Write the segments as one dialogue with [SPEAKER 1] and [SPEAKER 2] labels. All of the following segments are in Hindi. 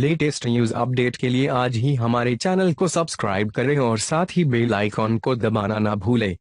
[SPEAKER 1] लेटेस्ट न्यूज़ अपडेट के लिए आज ही हमारे चैनल को सब्सक्राइब करें और साथ ही बेल आइकॉन को दबाना ना भूलें।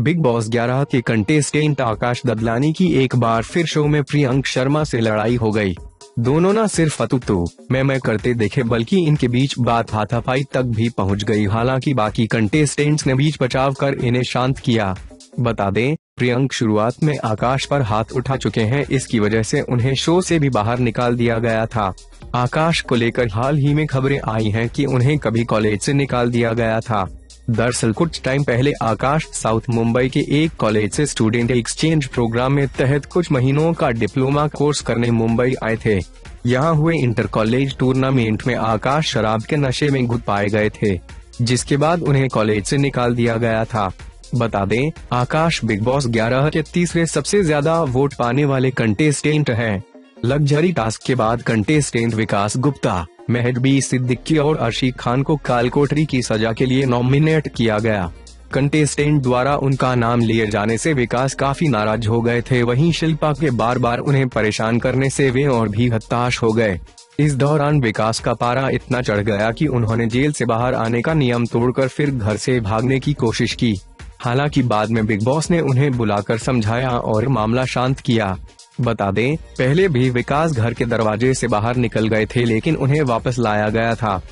[SPEAKER 1] बिग बॉस 11 के कंटेस्टेंट आकाश ददलानी की एक बार फिर शो में प्रियंक शर्मा से लड़ाई हो गई। दोनों न सिर्फ़ अतुतु, मैं मैं करते देखे, बल्कि इनके बीच बात हाथापाई तक भी पहुँच गई। हालाँकि बाकी कंटेस्टेंट्स ने बीच बचाव कर इन्हें शांत किया। बता दें, प्रियंक शुरुआत में आकाश पर हाथ उठा चुके हैं, इसकी वजह से उन्हें शो से भी बाहर निकाल दिया गया था। आकाश को लेकर हाल ही में खबरें आई हैं कि उन्हें कभी कॉलेज से निकाल दिया गया था। दरअसल कुछ टाइम पहले आकाश साउथ मुंबई के एक कॉलेज से स्टूडेंट एक्सचेंज प्रोग्राम में तहत कुछ महीनों का डिप्लोमा कोर्स करने मुंबई आए थे। यहाँ हुए इंटर कॉलेज टूर्नामेंट में आकाश शराब के नशे में घुट पाए गए थे, जिसके बाद उन्हें कॉलेज से निकाल दिया गया था। बता दें, आकाश बिग बॉस 11 के तीसरे सबसे ज़्यादा वोट पाने वाले कंटेस्टेंट हैं। लग्जरी टास्क के बाद कंटेस्टेंट विकास गुप्ता मेहदबी सिद्दीकी और अर्शी खान को कालकोटरी की सजा के लिए नॉमिनेट किया गया। कंटेस्टेंट द्वारा उनका नाम लिए जाने से विकास काफ़ी नाराज़ हो गए थे। वहीं शिल्पा के बार बार उन्हें परेशान करने से वे और भी हताश हो गए। इस दौरान विकास का पारा इतना चढ़ गया कि उन्होंने जेल से बाहर आने का नियम तोड़कर फिर घर से भागने की कोशिश की। हालाँकि बाद में बिग बॉस ने उन्हें बुलाकर समझाया और मामला शांत किया। बता दें, पहले भी विकास घर के दरवाजे से बाहर निकल गए थे, लेकिन उन्हें वापस लाया गया था।